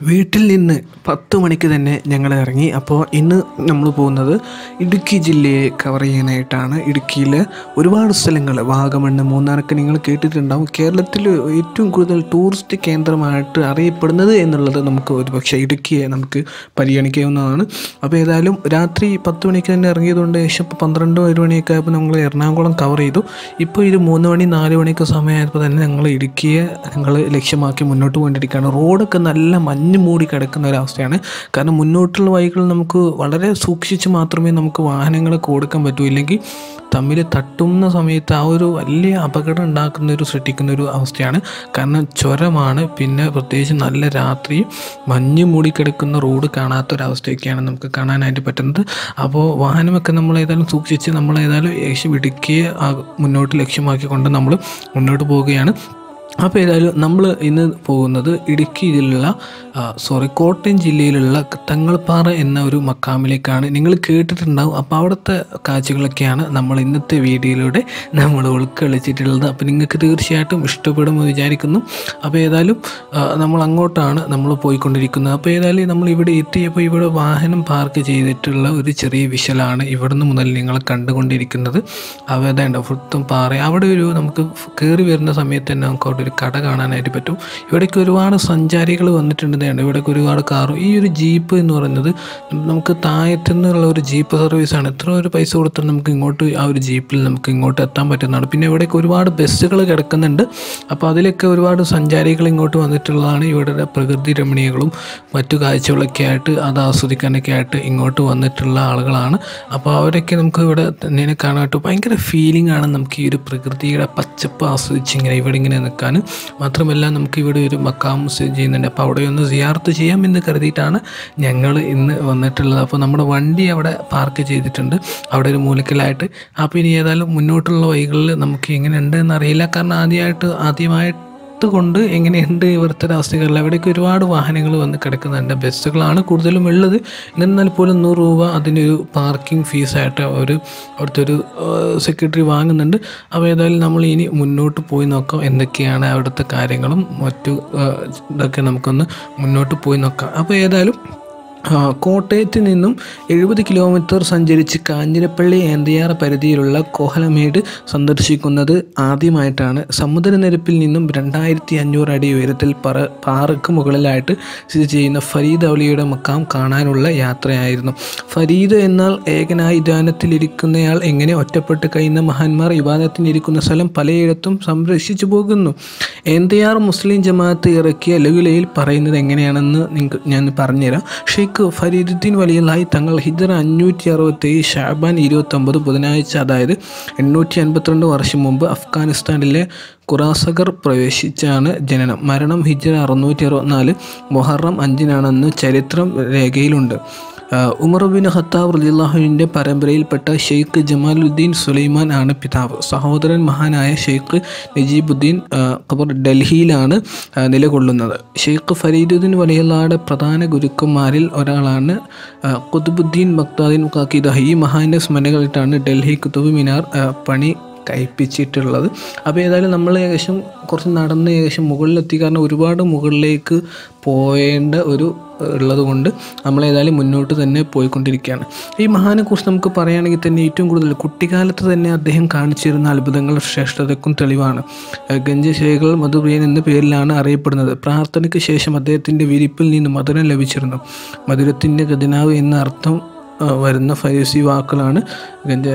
വീട്ടിൽ നിന്ന് പത്ത് മണിക്ക് തന്നെ ഞങ്ങൾ ഇറങ്ങി. അപ്പോൾ ഇന്ന് നമ്മൾ പോകുന്നത് ഇടുക്കി ജില്ലയെ കവർ ചെയ്യാനായിട്ടാണ്. ഇടുക്കിയിൽ ഒരുപാട് സ്ഥലങ്ങൾ വാഗമണ്ണ് മൂന്നാറൊക്കെ നിങ്ങൾ കേട്ടിട്ടുണ്ടാവും. കേരളത്തിൽ ഏറ്റവും കൂടുതൽ ടൂറിസ്റ്റ് കേന്ദ്രമായിട്ട് അറിയപ്പെടുന്നത് എന്നുള്ളത് നമുക്ക് ഒരുപക്ഷെ ഇടുക്കിയെ നമുക്ക് പരിഗണിക്കാവുന്നതാണ്. അപ്പോൾ ഏതായാലും രാത്രി പത്ത് മണിക്ക് തന്നെ ഇറങ്ങിയതുകൊണ്ട് ഏകദേശം ഇപ്പോൾ പന്ത്രണ്ട് ഒരു മണിയൊക്കെ ആയപ്പോൾ നമ്മൾ എറണാകുളം കവർ ചെയ്തു. ഇപ്പോൾ ഇത് മൂന്ന് മണി നാല് മണിയൊക്കെ സമയമായപ്പോൾ തന്നെ ഞങ്ങൾ ഇടുക്കിയെ ഞങ്ങൾ ലക്ഷ്യമാക്കി മുന്നോട്ട് പോയിട്ടിരിക്കുകയാണ് റോഡൊക്കെ നല്ല മഞ്ഞ് മൂടി കിടക്കുന്ന ഒരവസ്ഥയാണ്. കാരണം മുന്നോട്ടുള്ള വഴികൾ നമുക്ക് വളരെ സൂക്ഷിച്ച് മാത്രമേ നമുക്ക് വാഹനങ്ങളെ കൊടുക്കാൻ പറ്റൂ. ഇല്ലെങ്കിൽ തമ്മിൽ തട്ടുന്ന സമയത്ത് ആ ഒരു വലിയ അപകടം ഉണ്ടാക്കുന്ന ഒരു സൃഷ്ടിക്കുന്ന ഒരു അവസ്ഥയാണ്. കാരണം ചുരമാണ് പിന്നെ പ്രത്യേകിച്ച് നല്ല രാത്രി മഞ്ഞ് മൂടിക്കിടക്കുന്ന റോഡ് കാണാത്തൊരവസ്ഥയൊക്കെയാണ് നമുക്ക് കാണാനായിട്ട് പറ്റുന്നത്. അപ്പോൾ വാഹനമൊക്കെ നമ്മൾ ഏതായാലും സൂക്ഷിച്ച് നമ്മൾ ഏതായാലും ഏകദേശം മുന്നോട്ട് ലക്ഷ്യമാക്കിക്കൊണ്ട് നമ്മൾ മുന്നോട്ട് പോവുകയാണ്. അപ്പോൾ ഏതായാലും നമ്മൾ ഇന്ന് പോകുന്നത് ജില്ലയിലുള്ള സോറി കോട്ടയം ജില്ലയിലുള്ള തങ്ങൾപ്പാറ എന്ന ഒരു മക്കാമിലേക്കാണ്. നിങ്ങൾ കേട്ടിട്ടുണ്ടാവും. അപ്പോൾ അവിടുത്തെ കാഴ്ചകളൊക്കെയാണ് നമ്മൾ ഇന്നത്തെ വീഡിയോയിലൂടെ നമ്മൾ ഉൾക്കൊള്ളിച്ചിട്ടുള്ളത്. അപ്പോൾ നിങ്ങൾക്ക് തീർച്ചയായിട്ടും ഇഷ്ടപ്പെടുമെന്ന് വിചാരിക്കുന്നു. അപ്പോൾ ഏതായാലും നമ്മൾ അങ്ങോട്ടാണ് നമ്മൾ പോയിക്കൊണ്ടിരിക്കുന്നത്. അപ്പോൾ ഏതായാലും നമ്മൾ ഇവിടെ എത്തിയപ്പോൾ ഇവിടെ വാഹനം പാർക്ക് ചെയ്തിട്ടുള്ള ഒരു ചെറിയ വിശലാണ് ഇവിടുന്ന് മുതൽ നിങ്ങൾ കണ്ടുകൊണ്ടിരിക്കുന്നത്. അപ്പോൾ ഏതാണ്ട് പാറ. അവിടെ ഒരു നമുക്ക് കയറി വരുന്ന സമയത്ത് തന്നെ നമുക്ക് അവിടെ ഒരു കട കാണാനായിട്ട് പറ്റും. ഇവിടേക്ക് ഒരുപാട് സഞ്ചാരികൾ വന്നിട്ടുണ്ട് ഇവിടേക്ക് ഒരുപാട് കാറും. ഈ ഒരു ജീപ്പ് എന്ന് പറയുന്നത് നമുക്ക് താഴത്തു നിന്നുള്ള ഒരു ജീപ്പ് സർവീസാണ് എത്ര ഒരു പൈസ കൊടുത്താൽ നമുക്ക് ഇങ്ങോട്ട് ആ ഒരു ജീപ്പിൽ നമുക്ക് ഇങ്ങോട്ട് എത്താൻ പറ്റുന്നതാണ്. പിന്നെ ഇവിടേക്ക് ഒരുപാട് ബസ്സുകൾ കിടക്കുന്നുണ്ട്. അപ്പോൾ അതിലൊക്കെ ഒരുപാട് സഞ്ചാരികൾ ഇങ്ങോട്ട് വന്നിട്ടുള്ളതാണ് ഇവിടെ പ്രകൃതി രമണീയങ്ങളും മറ്റു കാഴ്ചകളൊക്കെ ആയിട്ട് അത് ആസ്വദിക്കാനൊക്കെ ആയിട്ട് ഇങ്ങോട്ട് വന്നിട്ടുള്ള ആളുകളാണ്. അപ്പോൾ അവരൊക്കെ നമുക്ക് ഇവിടെ തന്നെ കാണാനായിട്ട് ഭയങ്കര ഫീലിംഗ് ആണ് നമുക്ക് ഈ ഒരു പ്രകൃതിയുടെ പച്ചപ്പ് ആസ്വദിച്ച് ഇങ്ങനെ ഇവിടെ ഇങ്ങനെ നിൽക്കാൻ. മാത്രമല്ല നമുക്ക് ഇവിടെ ഒരു മക്കാം സ്ഥിതി ചെയ്യുന്നുണ്ട്. അപ്പോൾ അവിടെ ഒന്ന് സിയാർത്ത് ചെയ്യാം എന്ന് കരുതിയിട്ടാണ് ഞങ്ങൾ ഇന്ന് വന്നിട്ടുള്ളത്. അപ്പോൾ നമ്മുടെ വണ്ടി അവിടെ പാർക്ക് ചെയ്തിട്ടുണ്ട്. അവിടെ ഒരു മൂലക്കലായിട്ട്. അപ്പോൾ ഇനി ഏതായാലും മുന്നോട്ടുള്ള വഴികളിൽ നമുക്ക് എങ്ങനെയുണ്ട് എന്നറിയില്ല. കാരണം ആദ്യമായിട്ട് ആദ്യമായിട്ട് കൊണ്ട് എങ്ങനെയുണ്ട് ഇവിടുത്തെ ഒരു അവസ്ഥകളിൽ അവിടേക്ക് ഒരുപാട് വാഹനങ്ങൾ വന്ന് കിടക്കുന്നുണ്ട്. ബസ്സുകളാണ് കൂടുതലും ഉള്ളത്. എന്നിരുന്നാൽ പോലും നൂറ് രൂപ അതിനൊരു പാർക്കിംഗ് ഫീസായിട്ട് ഒരു അവിടുത്തെ ഒരു സെക്രട്ടറി വാങ്ങുന്നുണ്ട്. അപ്പോൾ ഏതായാലും നമ്മൾ ഇനി മുന്നോട്ട് പോയി നോക്കാം എന്തൊക്കെയാണ് അവിടുത്തെ കാര്യങ്ങളും. മറ്റു ഇതൊക്കെ നമുക്കൊന്ന് മുന്നോട്ട് പോയി നോക്കാം. അപ്പോൾ ഏതായാലും കോട്ടയത്ത് നിന്നും എഴുപത് കിലോമീറ്റർ സഞ്ചരിച്ച് കാഞ്ഞിരപ്പള്ളി ഏന്തയാർ പരിധിയിലുള്ള കോഹലമേട് സന്ദർശിക്കുന്നത് ആദ്യമായിട്ടാണ്. സമുദ്രനിരപ്പിൽ നിന്നും രണ്ടായിരത്തി അഞ്ഞൂറ് അടി ഉയരത്തിൽ പറ പാറക്ക് മുകളിലായിട്ട് സ്ഥിതി ചെയ്യുന്ന ഫരീദ് ഔലിയുടെ മക്കാം കാണാനുള്ള യാത്രയായിരുന്നു. ഫരീദ് എന്നാൽ ഏകനായി ധ്യാനത്തിലിരിക്കുന്നയാൾ എങ്ങനെ ഒറ്റപ്പെട്ട് കഴിയുന്ന മഹാന്മാർ വിവാദത്തിനിരിക്കുന്ന സ്ഥലം പലയിടത്തും സംരക്ഷിച്ചു പോകുന്നു. ഏന്തയാർ മുസ്ലിം ജമാഅത്ത് ഇറക്കിയ ലഘുലയിൽ പറയുന്നത് എങ്ങനെയാണെന്ന് നിങ്ങൾക്ക് ഞാൻ പറഞ്ഞുതരാം. ഷെയ്ഖ് ഫരീദുദ്ദീൻ വലിയലായി തങ്ങൾ ഹിജറ അഞ്ഞൂറ്റി അറുപത്തേഴ് ഷാബാൻ ഇരുപത്തൊമ്പത് ബുധനാഴ്ച അതായത് എണ്ണൂറ്റി അൻപത്തിരണ്ട് വർഷം മുമ്പ് അഫ്ഗാനിസ്ഥാനിലെ ഖുറാസഗർ പ്രവേശിച്ചാണ് ജനനം. മരണം ഹിജറ അറുന്നൂറ്റി അറുപത്തിനാല് മൊഹറം അഞ്ചിനാണെന്ന് ചരിത്രം രേഖയിലുണ്ട്. ഉമർ ബിൻ ഖത്താബ് റലിള്ളാഹുവിന്റെ പരമ്പരയിൽപ്പെട്ട ഷെയ്ഖ് ജമാലുദ്ദീൻ സുലൈമാൻ ആണ് പിതാവ്. സഹോദരൻ മഹാനായ ഷെയ്ഖ് നജീബുദ്ദീൻ ഖബർ ഡൽഹിയിലാണ് നിലകൊള്ളുന്നത്. ഷെയ്ഖ് ഫരീദുദ്ദീൻ വലിയല്ലാടെ പ്രധാന ഗുരുക്കന്മാരിൽ ഒരാളാണ് കുതുബുദ്ദീൻ ബഗ്ദാദിൻ കാക്കിദ ഈ മഹാന്റെ സ്മരണകളിട്ടാണ് ഡൽഹി കുതുബ് മിനാർ പണി കയ്പ്പിച്ചിട്ടുള്ളത് അപ്പോൾ ഏതായാലും നമ്മൾ ഏകദേശം കുറച്ച് നടന്ന് ഏകദേശം മുകളിലെത്തി. കാരണം ഒരുപാട് മുകളിലേക്ക് പോയേണ്ട ഒരു ഉള്ളത് കൊണ്ട് നമ്മൾ ഏതായാലും മുന്നോട്ട് തന്നെ പോയിക്കൊണ്ടിരിക്കുകയാണ്. ഈ മഹാനെക്കുറിച്ച് നമുക്ക് പറയുകയാണെങ്കിൽ തന്നെ ഏറ്റവും കൂടുതൽ കുട്ടിക്കാലത്ത് തന്നെ അദ്ദേഹം കാണിച്ചിരുന്ന അത്ഭുതങ്ങൾ ശ്രേഷ്ഠതയ്ക്കും തെളിവാണ്. ഗഞ്ചശേഖർ മധുപ്രിയൻ എന്ന പേരിലാണ് അറിയപ്പെടുന്നത്. പ്രാർത്ഥനയ്ക്ക് ശേഷം അദ്ദേഹത്തിന്റെ വിരിപ്പിൽ നിന്ന് മധുരം ലഭിച്ചിരുന്നു. മധുരത്തിന്റെ ഖജനാവ് എന്ന അർത്ഥം വരുന്ന ഫരീസി വാക്കുകളാണ് ഗഞ്ച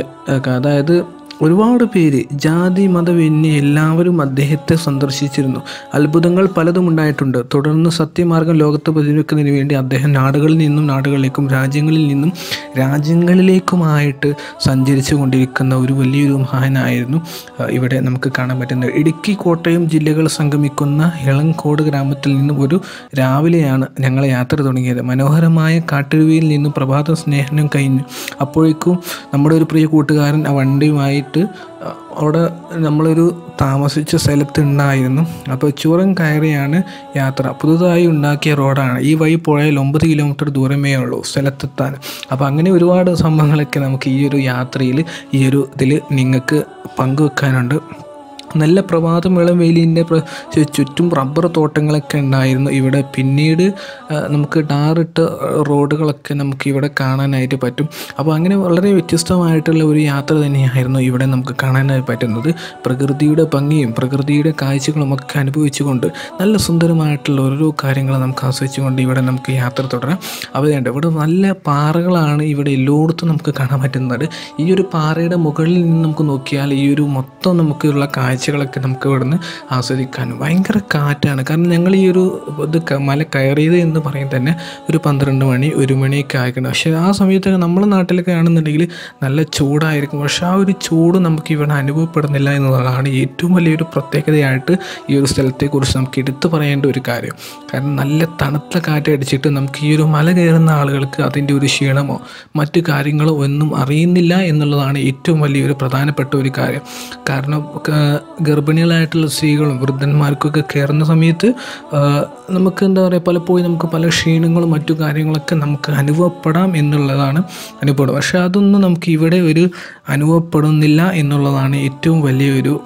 അതായത് ഒരുപാട് പേര് ജാതി മതമന്യേ എല്ലാവരും അദ്ദേഹത്തെ സന്ദർശിച്ചിരുന്നു. അത്ഭുതങ്ങൾ പലതും ഉണ്ടായിട്ടുണ്ട്. തുടർന്ന് സത്യമാർഗം ലോകത്ത് പ്രതിവെക്കുന്നതിന് വേണ്ടി അദ്ദേഹം നാടുകളിൽ നിന്നും നാടുകളിലേക്കും രാജ്യങ്ങളിൽ നിന്നും രാജ്യങ്ങളിലേക്കുമായിട്ട് സഞ്ചരിച്ചു കൊണ്ടിരിക്കുന്ന ഒരു വലിയൊരു മഹാനായിരുന്നു ഇവിടെ നമുക്ക് കാണാൻ പറ്റുന്നത്. ഇടുക്കി കോട്ടയം ജില്ലകൾ സംഗമിക്കുന്ന ഇളങ്കോട് ഗ്രാമത്തിൽ നിന്നും ഒരു രാവിലെയാണ് ഞങ്ങൾ യാത്ര തുടങ്ങിയത്. മനോഹരമായ കാട്ടുരുവിയിൽ നിന്നും പ്രഭാത സ്നേഹനം കഴിഞ്ഞു. അപ്പോഴേക്കും നമ്മുടെ ഒരു പ്രിയ കൂട്ടുകാരൻ ആ വണ്ടിയുമായിട്ട് ആ, അവിടെ നമ്മളൊരു താമസിച്ച സ്ഥലത്ത് ഉണ്ടായിരുന്നു അപ്പോൾ ചുരം കയറിയാണ് യാത്ര. പുതുതായി ഉണ്ടാക്കിയ റോഡാണ്. ഈ വഴി പുഴയിൽ ഒമ്പത് കിലോമീറ്റർ ദൂരമേ ഉള്ളൂ സ്ഥലത്തെത്താൻ. അപ്പോൾ അങ്ങനെ ഒരുപാട് സംഭവങ്ങളൊക്കെ നമുക്ക് ഈ ഒരു യാത്രയിൽ ഈ ഒരു ഇതിൽ നിങ്ങൾക്ക് പങ്കുവെക്കാനുണ്ട്. നല്ല പ്രഭാതം വെള്ളം വെയിലിന്റെ ചുറ്റും റബ്ബർ തോട്ടങ്ങളൊക്കെ ഉണ്ടായിരുന്നു. ഇവിടെ പിന്നീട് നമുക്ക് ടാറിട്ട റോഡുകളൊക്കെ നമുക്ക് ഇവിടെ കാണാനായിട്ട് പറ്റും. അപ്പോൾ അങ്ങനെ വളരെ വ്യത്യസ്തമായിട്ടുള്ള ഒരു യാത്ര തന്നെയായിരുന്നു ഇവിടെ നമുക്ക് കാണാനായി പറ്റുന്നത്. പ്രകൃതിയുടെ ഭംഗിയും പ്രകൃതിയുടെ കാഴ്ചകളും ഒക്കെ അനുഭവിച്ചുകൊണ്ട് നല്ല സുന്ദരമായിട്ടുള്ള ഓരോ കാര്യങ്ങൾ നമുക്ക് ആസ്വദിച്ചുകൊണ്ട് ഇവിടെ നമുക്ക് യാത്ര തുടരാം. അവയുണ്ട് ഇവിടെ നല്ല പാറകളാണ് ഇവിടെ എല്ലായിടത്തും നമുക്ക് കാണാൻ പറ്റുന്നത്. ഈ ഒരു പാറയുടെ മുകളിൽ നിന്ന് നമുക്ക് നോക്കിയാൽ ഈ ഒരു മൊത്തം നമുക്കുള്ള കാഴ്ചകളൊക്കെ നമുക്ക് ഇവിടുന്ന് ആസ്വദിക്കാൻ ഭയങ്കര കാറ്റാണ്. കാരണം ഞങ്ങൾ ഈ ഒരു ഇത് മല കയറിയത് എന്ന് പറയും തന്നെ ഒരു പന്ത്രണ്ട് മണി ഒരു മണിയൊക്കെ ആയിക്കണം പക്ഷേ ആ സമയത്ത് നമ്മുടെ നാട്ടിലൊക്കെ ആണെന്നുണ്ടെങ്കിൽ നല്ല ചൂടായിരിക്കും. പക്ഷേ ആ ഒരു ചൂട് നമുക്ക് ഇവിടെ അനുഭവപ്പെടുന്നില്ല എന്നുള്ളതാണ് ഏറ്റവും വലിയൊരു പ്രത്യേകതയായിട്ട് ഈ ഒരു സ്ഥലത്തെക്കുറിച്ച് നമുക്ക് എടുത്തു പറയേണ്ട ഒരു കാര്യം. കാരണം നല്ല തണുത്ത കാറ്റ് അടിച്ചിട്ട് നമുക്ക് ഈ ഒരു മല കയറുന്ന ആളുകൾക്ക് അതിന്റെ ഒരു ക്ഷീണമോ മറ്റു കാര്യങ്ങളോ ഒന്നും അറിയുന്നില്ല എന്നുള്ളതാണ് ഏറ്റവും വലിയൊരു പ്രധാനപ്പെട്ട ഒരു കാര്യം. കാരണം ഗർഭിണികളായിട്ടുള്ള സ്ത്രീകളും വൃദ്ധന്മാർക്കൊക്കെ കയറുന്ന സമയത്ത് നമുക്ക് എന്താ പറയുക പലപ്പോഴും നമുക്ക് പല ക്ഷീണങ്ങളും മറ്റു കാര്യങ്ങളൊക്കെ നമുക്ക് അനുഭവപ്പെടാം എന്നുള്ളതാണ് അനുഭവം. പക്ഷേ അതൊന്നും നമുക്ക് ഇവിടെ ഒരു അനുഭവപ്പെടുന്നില്ല എന്നുള്ളതാണ് ഏറ്റവും വലിയൊരു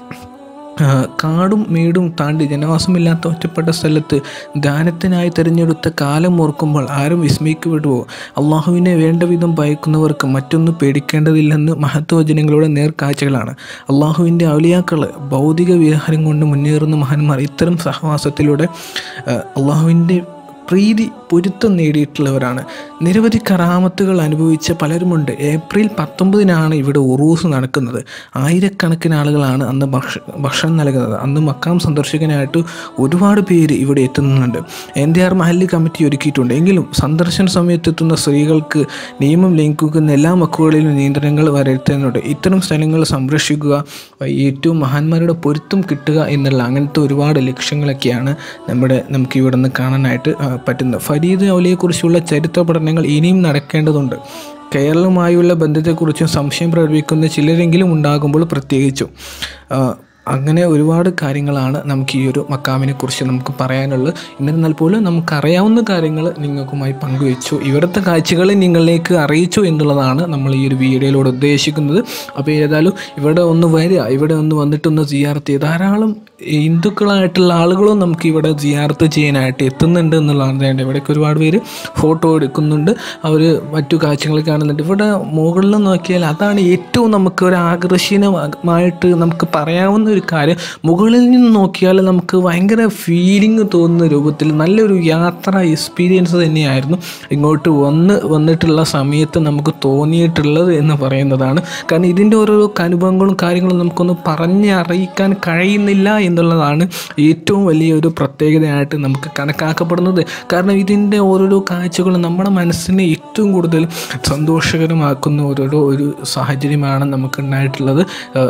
കാടും മേടും താണ്ടി ജനവാസമില്ലാത്ത ഒറ്റപ്പെട്ട സ്ഥലത്ത് ദാനത്തിനായി തിരഞ്ഞെടുത്ത കാലം ഓർക്കുമ്പോൾ ആരും വിസ്മയിക്കപ്പെടുവോ? അള്ളാഹുവിനെ വേണ്ട വിധം ഭയക്കുന്നവർക്ക് മറ്റൊന്നും പേടിക്കേണ്ടതില്ലെന്ന് മഹത്വജനങ്ങളുടെ നേർക്കാഴ്ചകളാണ്. അള്ളാഹുവിന്റെ ഔലിയാക്കൾ ഭൗതിക വിഹാരം കൊണ്ട് മുന്നേറുന്ന മഹാന്മാർ ഇത്തരം സഹവാസത്തിലൂടെ അള്ളാഹുവിന്റെ പ്രീതി പൊരുത്തം നേടിയിട്ടുള്ളവരാണ്. നിരവധി കറാമത്തുകൾ അനുഭവിച്ച പലരുമുണ്ട്. ഏപ്രിൽ പത്തൊമ്പതിനാണ് ഇവിടെ ഉറൂസ് നടക്കുന്നത്. ആയിരക്കണക്കിന് ആളുകളാണ് അന്ന് ഭക്ഷ ഭക്ഷണം നൽകുന്നത്. അന്ന് മക്കാം സന്ദർശകനായിട്ട് ഒരുപാട് പേര് ഇവിടെ എത്തുന്നുണ്ട്. എൻ ഡി ആർ മഹല്ലി കമ്മിറ്റി ഒരുക്കിയിട്ടുണ്ട്. എങ്കിലും സന്ദർശന സമയത്ത് എത്തുന്ന സ്ത്രീകൾക്ക് നിയമം ലംഘിക്കുന്ന എല്ലാ മക്കുകളിലും നിയന്ത്രണങ്ങൾ വരുത്തുന്നുണ്ട് ഇത്തരം സ്ഥലങ്ങൾ സംരക്ഷിക്കുക ഏറ്റവും മഹാന്മാരുടെ പൊരുത്തം കിട്ടുക എന്നുള്ള അങ്ങനത്തെ ഒരുപാട് ലക്ഷ്യങ്ങളൊക്കെയാണ് നമ്മുടെ നമുക്ക് ഇവിടെ നിന്ന് കാണാനായിട്ട് പറ്റുന്നത് ഫരീദ് ഔലിയെക്കുറിച്ചുള്ള ചരിത്ര പഠനങ്ങൾ ഇനിയും നടക്കേണ്ടതുണ്ട്. കേരളവുമായുള്ള ബന്ധത്തെക്കുറിച്ചും സംശയം പ്രകടിപ്പിക്കുന്ന ചിലരെങ്കിലും ഉണ്ടാകുമ്പോൾ പ്രത്യേകിച്ചും. അങ്ങനെ ഒരുപാട് കാര്യങ്ങളാണ് നമുക്ക് ഈ ഒരു മക്കാമിനെ കുറിച്ച് നമുക്ക് പറയാനുള്ളത്. എന്നിരുന്നാൽ പോലും നമുക്കറിയാവുന്ന കാര്യങ്ങൾ നിങ്ങൾക്കുമായി പങ്കുവെച്ചു. ഇവിടുത്തെ കാഴ്ചകൾ നിങ്ങളിലേക്ക് അറിയിച്ചു എന്നുള്ളതാണ് നമ്മൾ ഈ ഒരു വീഡിയോയിലൂടെ ഉദ്ദേശിക്കുന്നത്. അപ്പോൾ ഏതായാലും ഇവിടെ ഒന്ന് വരിക. ഇവിടെ ഒന്ന് വന്നിട്ടൊന്ന് സിയാർത്ത് ധാരാളം ഹിന്ദുക്കളായിട്ടുള്ള ആളുകളും നമുക്ക് ഇവിടെ ജിയാർത്ത് ചെയ്യാനായിട്ട് എത്തുന്നുണ്ട് എന്നുള്ളതാണ് ഇവിടേക്ക് ഒരുപാട് പേര് ഫോട്ടോ എടുക്കുന്നുണ്ട്. അവർ മറ്റു കാഴ്ചകൾ കാണുന്നുണ്ട്. ഇവിടെ മുകളിൽ നോക്കിയാൽ അതാണ് ഏറ്റവും നമുക്ക് ഒരു ആകർഷണമായിട്ട് നമുക്ക് പറയാവുന്ന ഒരു കാര്യം. മുകളിൽ നിന്ന് നോക്കിയാൽ നമുക്ക് ഭയങ്കര ഫീലിംഗ് തോന്നുന്ന രൂപത്തിൽ നല്ലൊരു യാത്ര എക്സ്പീരിയൻസ് തന്നെയായിരുന്നു ഇങ്ങോട്ട് വന്ന് വന്നിട്ടുള്ള സമയത്ത് നമുക്ക് തോന്നിയിട്ടുള്ളത് എന്ന് പറയുന്നതാണ്. കാരണം ഇതിന്റെ ഓരോ അനുഭവങ്ങളും കാര്യങ്ങളും നമുക്കൊന്ന് പറഞ്ഞ് അറിയിക്കാൻ കഴിയുന്നില്ല എന്നുള്ളതാണ് ഏറ്റവും വലിയൊരു പ്രത്യേകതയായിട്ട് നമുക്ക് കണക്കാക്കപ്പെടുന്നത്. കാരണം ഇതിന്റെ ഓരോരോ കാഴ്ചകളും നമ്മുടെ മനസ്സിനെ ഏറ്റവും കൂടുതൽ സന്തോഷകരമാക്കുന്ന ഓരോരോ ഒരു സാഹചര്യമാണ് നമുക്ക് ഉണ്ടായിട്ടുള്ളത്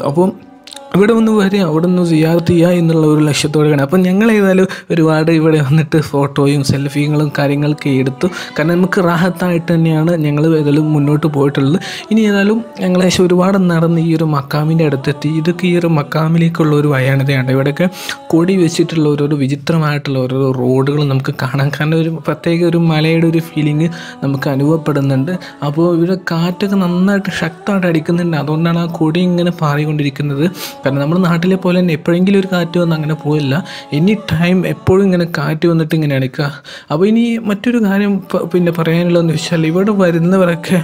അപ്പം ഇവിടെ ഒന്ന് വരിക അവിടെ ഒന്ന് സിയാർത്ത് ചെയ്യുക എന്നുള്ള ഒരു ലക്ഷ്യത്തോടെയാണ്. അപ്പം ഞങ്ങൾ ഏതായാലും ഒരുപാട് ഇവിടെ വന്നിട്ട് ഫോട്ടോയും സെൽഫികളും കാര്യങ്ങളൊക്കെ എടുത്തു. കാരണം നമുക്ക് റാഹത്തായിട്ട് തന്നെയാണ് ഞങ്ങൾ ഏതായാലും മുന്നോട്ട് പോയിട്ടുള്ളത്. ഇനി ഏതായാലും ഞങ്ങൾ ഏകദേശം ഒരുപാട് നടന്ന് ഈ ഒരു മക്കാമിന്റെ അടുത്തെത്തി. ഇതൊക്കെ ഈ ഒരു മക്കാമിലേക്കുള്ള ഒരു വയാണിതയാണ് ഇവിടെയൊക്കെ കൊടി വെച്ചിട്ടുള്ള ഓരോരോ വിചിത്രമായിട്ടുള്ള ഓരോ റോഡുകൾ നമുക്ക് കാണാം. കാരണം ഒരു പ്രത്യേക ഒരു മലയുടെ ഒരു ഫീലിംഗ് നമുക്ക് അനുഭവപ്പെടുന്നുണ്ട്. അപ്പോൾ ഇവിടെ കാറ്റൊക്കെ നന്നായിട്ട് ശക്തമായിട്ട് അടിക്കുന്നുണ്ട്. അതുകൊണ്ടാണ് ആ കൊടി ഇങ്ങനെ പാറിക്കൊണ്ടിരിക്കുന്നത്. കാരണം നമ്മുടെ നാട്ടിലെ പോലെ തന്നെ എപ്പോഴെങ്കിലും ഒരു കാറ്റ് വന്ന് അങ്ങനെ പോയില്ല. എനി ടൈം എപ്പോഴും ഇങ്ങനെ കാറ്റ് വന്നിട്ട് ഇങ്ങനെ അടിക്കുക അപ്പോൾ ഇനി മറ്റൊരു കാര്യം പിന്നെ പറയാനുള്ളതെന്ന് വെച്ചാൽ ഇവിടെ വരുന്നവരൊക്കെ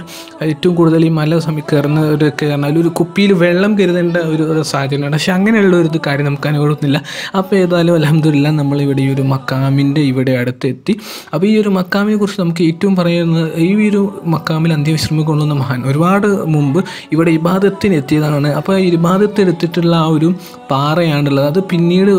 ഏറ്റവും കൂടുതൽ ഈ മല സമയം കയറുന്നവരൊക്കെ പറഞ്ഞാൽ ഒരു കുപ്പിയിൽ വെള്ളം കരുതേണ്ട ഒരു സാഹചര്യമാണ് പക്ഷെ അങ്ങനെയുള്ള ഒരു കാര്യം നമുക്ക് അനുഭവപ്പെടുന്നില്ല. അപ്പോൾ ഏതായാലും അലഹമില്ല നമ്മളിവിടെ ഈ ഒരു മക്കാമിന്റെ ഇവിടെ അടുത്തെത്തി. അപ്പോൾ ഈ ഒരു മക്കാമിനെ കുറിച്ച് നമുക്ക് ഏറ്റവും പറയുന്നത് ഈ ഒരു മക്കാമിൽ അന്ത്യവിശ്രമം കൊള്ളുന്ന മഹാൻ ഒരുപാട് മുമ്പ് ഇവിടെ ഇബാദത്തിന് എത്തിയതാണ് അപ്പോൾ ഈ ഇബാദത്തിന് ആ ഒരു പാറയാണുള്ളത്. അത് പിന്നീട്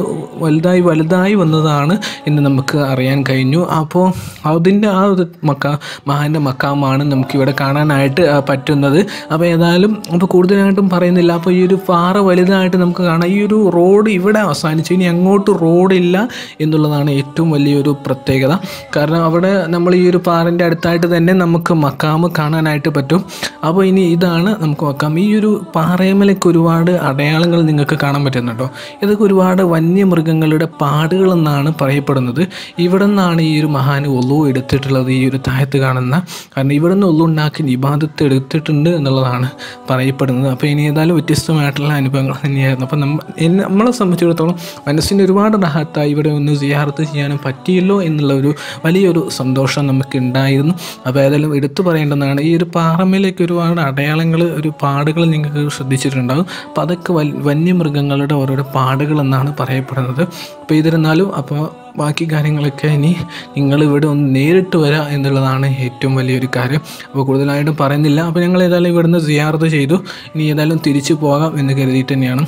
വലുതായി വലുതായി വന്നതാണ് എന്ന് നമുക്ക് അറിയാൻ കഴിഞ്ഞു. അപ്പോൾ അതിന്റെ ആ ഒരു മക്ക മഹാന്റെ മക്കാമാണ് നമുക്കിവിടെ കാണാനായിട്ട് പറ്റുന്നത്. അപ്പോൾ ഏതായാലും അപ്പോൾ കൂടുതലായിട്ടും പറയുന്നില്ല. അപ്പോൾ ഈ ഒരു പാറ വലുതായിട്ട് നമുക്ക് കാണാം. ഈ ഒരു റോഡ് ഇവിടെ അവസാനിച്ചു. ഇനി അങ്ങോട്ട് റോഡില്ല എന്നുള്ളതാണ് ഏറ്റവും വലിയൊരു പ്രത്യേകത. കാരണം അവിടെ നമ്മൾ ഈ ഒരു പാറിന്റെ അടുത്തായിട്ട് തന്നെ നമുക്ക് മക്കാമ് കാണാനായിട്ട് പറ്റും. അപ്പോൾ ഇനി ഇതാണ് നമുക്ക് മക്കാം ഈ ഒരു പാറയമലയ്ക്ക് ഒരുപാട് അടയാളങ്ങൾ നിങ്ങൾക്ക് കാണാൻ പറ്റുന്നുണ്ടോ? ഇതൊക്കെ ഒരുപാട് വന്യമൃഗങ്ങളുടെ പാടുകളെന്നാണ് പറയപ്പെടുന്നത്. ഇവിടെ നിന്നാണ് ഈ ഒരു മഹാൻ ഒലു എടുത്തിട്ടുള്ളത് ഈ ഒരു താഴത്ത് കാണുന്ന. കാരണം ഇവിടെ നിന്ന് ഒല്ലു ഉണ്ടാക്കി നിബാധത്ത് എടുത്തിട്ടുണ്ട് എന്നുള്ളതാണ് പറയപ്പെടുന്നത്. അപ്പോൾ ഇനി ഏതായാലും വ്യത്യസ്തമായിട്ടുള്ള അനുഭവങ്ങൾ തന്നെയായിരുന്നു. അപ്പോൾ നമ്മൾ നമ്മളെ സംബന്ധിച്ചിടത്തോളം മനസ്സിന്റെ ഒരുപാട് റാഹത്തായി ഇവിടെ ഒന്ന് സിയാറത്ത് ചെയ്യാനും പറ്റിയല്ലോ എന്നുള്ള ഒരു വലിയൊരു സന്തോഷം നമുക്ക് ഉണ്ടായിരുന്നു അപ്പോൾ ഏതായാലും എടുത്തു പറയേണ്ടതാണ്. ഈ ഒരു പാറമേലേക്ക് ഒരുപാട് അടയാളങ്ങൾ ഒരു പാടുകൾ നിങ്ങൾക്ക് ശ്രദ്ധിച്ചിട്ടുണ്ടാകും. അപ്പോൾ അതൊക്കെ വന്യമൃഗങ്ങളുടെ ഓരോരോ പാടുകൾ എന്നാണ് പറയപ്പെടുന്നത്. അപ്പോൾ ഇതിരുന്നാലും അപ്പോൾ ബാക്കി കാര്യങ്ങളൊക്കെ ഇനി നിങ്ങൾ ഇവിടെ ഒന്ന് നേരിട്ട് വരിക എന്നുള്ളതാണ് ഏറ്റവും വലിയൊരു കാര്യം. അപ്പോൾ കൂടുതലായിട്ടും പറയുന്നില്ല. അപ്പോൾ ഞങ്ങൾ ഏതായാലും ഇവിടുന്ന് സിയാർത്ത് ചെയ്തു. ഇനി ഏതായാലും തിരിച്ചു പോകാം എന്ന് കരുതിയിട്ട് തന്നെയാണ്.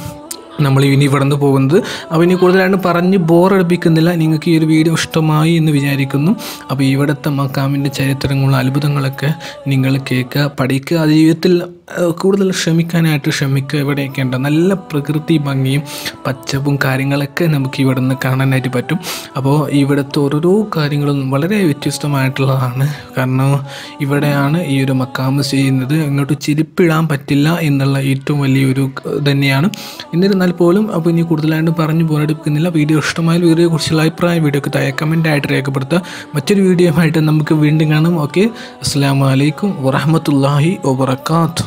നമ്മൾ ഇനി ഇവിടെ നിന്ന് പോകുന്നത്. അപ്പോൾ ഇനി കൂടുതലായിട്ട് പറഞ്ഞ് ബോറടിപ്പിക്കുന്നില്ല നിങ്ങൾക്ക് ഈ ഒരു വീഡിയോ ഇഷ്ടമായി എന്ന് വിചാരിക്കുന്നു. അപ്പോൾ ഇവിടുത്തെ മക്കാമിന്റെ ചരിത്രങ്ങളും അത്ഭുതങ്ങളൊക്കെ നിങ്ങൾ കേൾക്കുക പഠിക്കുക. ജീവിതത്തിൽ കൂടുതൽ ശ്രമിക്കാനായിട്ട് ശ്രമിക്കുക. ഇവിടെയൊക്കെ ഉണ്ട്. നല്ല പ്രകൃതി ഭംഗിയും പച്ചപ്പും കാര്യങ്ങളൊക്കെ നമുക്ക് ഇവിടെ നിന്ന് കാണാനായിട്ട് പറ്റും. അപ്പോൾ ഇവിടുത്തെ ഓരോരോ കാര്യങ്ങളും വളരെ വ്യത്യസ്തമായിട്ടുള്ളതാണ്. കാരണം ഇവിടെയാണ് ഈ ഒരു മക്കാമ് ചെയ്യുന്നത്. ഇങ്ങോട്ട് ചിരിപ്പിടാൻ പറ്റില്ല എന്നുള്ള ഏറ്റവും വലിയൊരു തന്നെയാണ്. തന്നെയാണ് എന്നിരുന്നാൽ പോലും അപ്പോൾ ഇനി കൂടുതലായിട്ട് പറഞ്ഞു പോരടിപ്പിക്കുന്നില്ല വീഡിയോ ഇഷ്ടമായ വീഡിയോ കുറിച്ചുള്ള അഭിപ്രായം വീഡിയോക്ക് താഴെ ആയിട്ട് രേഖപ്പെടുത്തുക. മറ്റൊരു വീഡിയോ ആയിട്ട് നമുക്ക് വീണ്ടും കാണാം. ഓക്കെ അസ്സാം വലൈക്കും വറഹമത്തല്ലാഹി വബർക്കാത്തു